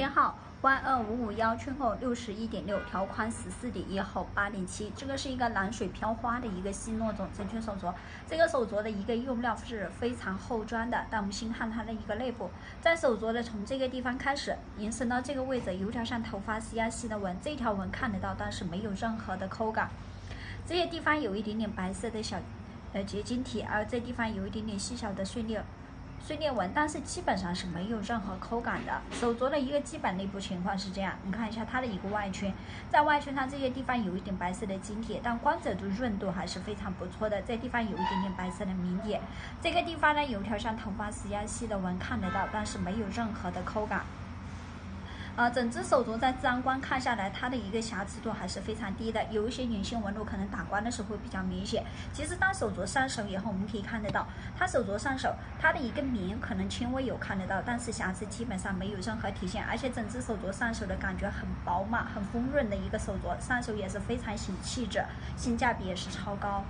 编号 Y 二五五幺，圈口六十一点六，条宽十四点一，厚八点七。这个是一个蓝水飘花的一个新诺种真菌手镯，这个手镯的一个用料是非常厚砖的。但我们先看它的一个内部，在手镯的从这个地方开始延伸到这个位置，有条像头发丝呀细的纹，这条纹看得到，但是没有任何的抠感。这些地方有一点点白色的小呃结晶体，而这地方有一点点细小的碎裂。碎裂纹，但是基本上是没有任何抠感的。手镯的一个基本内部情况是这样，你看一下它的一个外圈，在外圈上这些地方有一点白色的晶体，但光泽度、润度还是非常不错的。这地方有一点点白色的明点，这个地方呢有条像头发丝一样细的纹看得到，但是没有任何的抠感。呃，整只手镯在自然光看下来，它的一个瑕疵度还是非常低的，有一些隐性纹路可能打光的时候会比较明显。其实当手镯上手以后，我们可以看得到，它手镯上手，它的一个棉可能轻微有看得到，但是瑕疵基本上没有任何体现，而且整只手镯上手的感觉很饱满、很丰润的一个手镯，上手也是非常显气质，性价比也是超高。